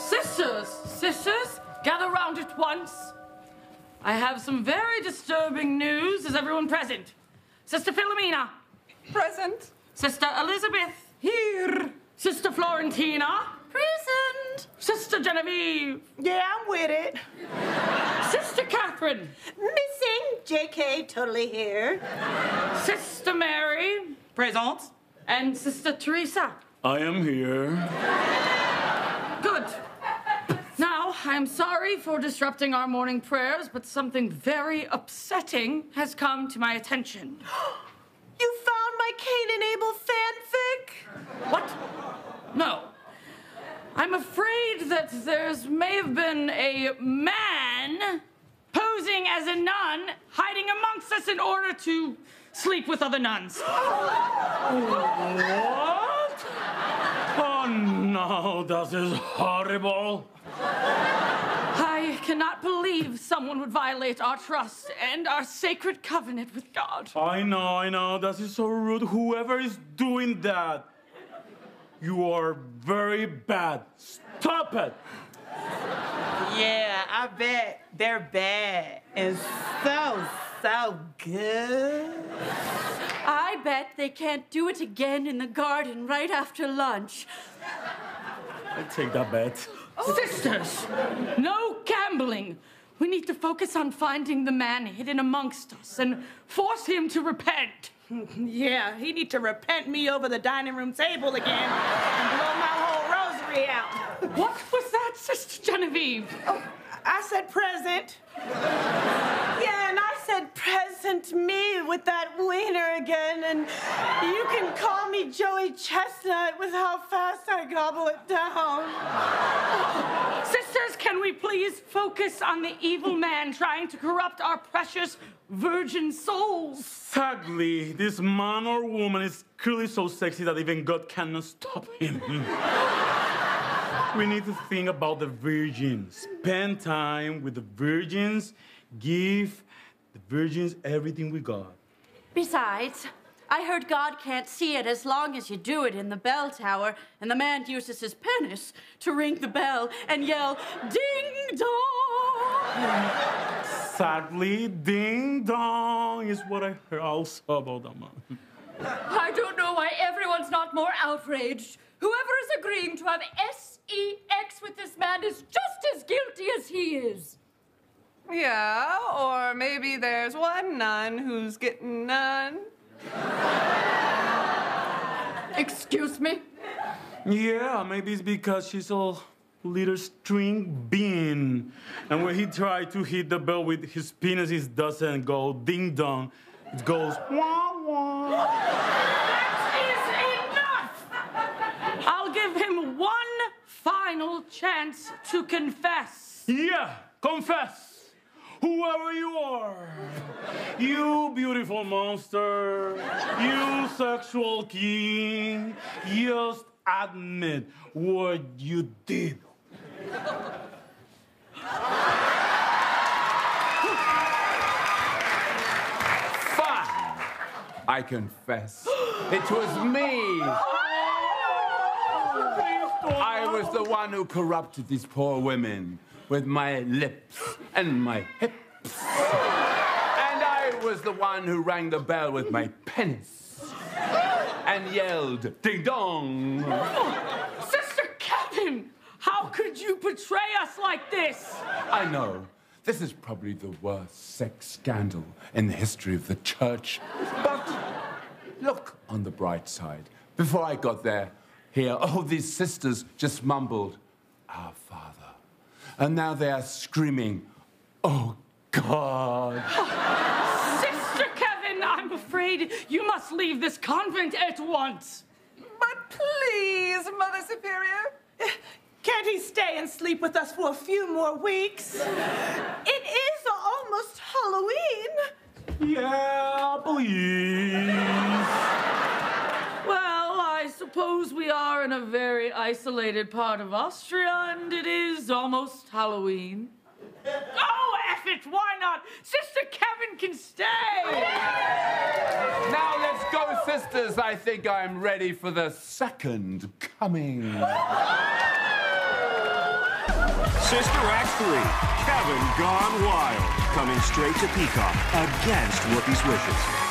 Sisters, sisters, gather round at once. I have some very disturbing news. Is everyone present? Sister Philomena. Present. Sister Elizabeth. Here. Sister Florentina. Present. Sister Genevieve. Yeah, I'm with it. Sister Catherine. Missing. JK, totally here. Sister Mary. Present. And Sister Teresa. I am here. I'm sorry for disrupting our morning prayers, but something very upsetting has come to my attention. You found my Cain and Abel fanfic? What? No. I'm afraid that there's may have been a man posing as a nun hiding amongst us in order to sleep with other nuns. What? Oh this is horrible. I cannot believe someone would violate our trust and our sacred covenant with God. I know, I know, This is so rude. Whoever is doing that, you are very bad. Stop it. Yeah, I bet they're bad and so, so good. I bet they can't do it again in the garden right after lunch. I take that bet. Sisters, no gambling. We need to focus on finding the man hidden amongst us and force him to repent. Yeah, he need to repent me over the dining room table again and blow my whole rosary out. What was that, Sister Genevieve? Oh, I said present. Yeah, and I said present me with that wiener again, and you can call me Joey Chestnut with how fast I gobble it down. Sisters, can we please focus on the evil man trying to corrupt our precious virgin souls? Sadly, this man or woman is clearly so sexy that even God cannot stop him. we need to think about the virgins. Spend time with the virgins. Give the virgins everything we got. Besides, I heard God can't see it as long as you do it in the bell tower, and the man uses his penis to ring the bell and yell, Ding dong! Sadly, ding dong is what I heard also about that man. I don't know why everyone's not more outraged. Whoever is agreeing to have sex with this man is just as guilty as he is. Yeah, or maybe there's one nun who's getting none. Excuse me? Yeah, maybe it's because she's a little string bean. And when he tried to hit the bell with his penis, it doesn't go ding dong. It goes wah wah. That is enough! I'll give him one final chance to confess. Yeah, confess. Whoever you are, you beautiful monster, you sexual king, just admit what you did. Fine. I confess. It was me. Oh, I was the one who corrupted these poor women with my lips and my hips. And I was the one who rang the bell with my penis and yelled, ding dong. Sister Kevin, how could you betray us like this? I know. This is probably the worst sex scandal in the history of the church. But look on the bright side. Before I got there, here, oh, these sisters just mumbled, Our Father. And now they are screaming, Oh, God. Sister Kevin, I'm afraid you must leave this convent at once. But please, Mother Superior. Can't he stay and sleep with us for a few more weeks? It is almost Halloween. Yeah, please. Well, I suppose we are in a very isolated part of Austria, and it is almost Halloween. Oh, F it, why not? Sister Kevin can stay! Now let's go, sisters. I think I'm ready for the second coming. Sister Act 3, Kevin Gone Wild, coming straight to Peacock against Whoopi's wishes.